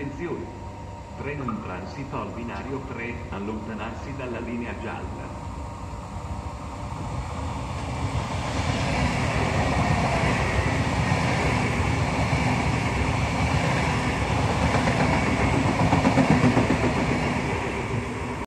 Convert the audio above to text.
Attenzione! Treno in transito al binario 3, allontanarsi dalla linea gialla.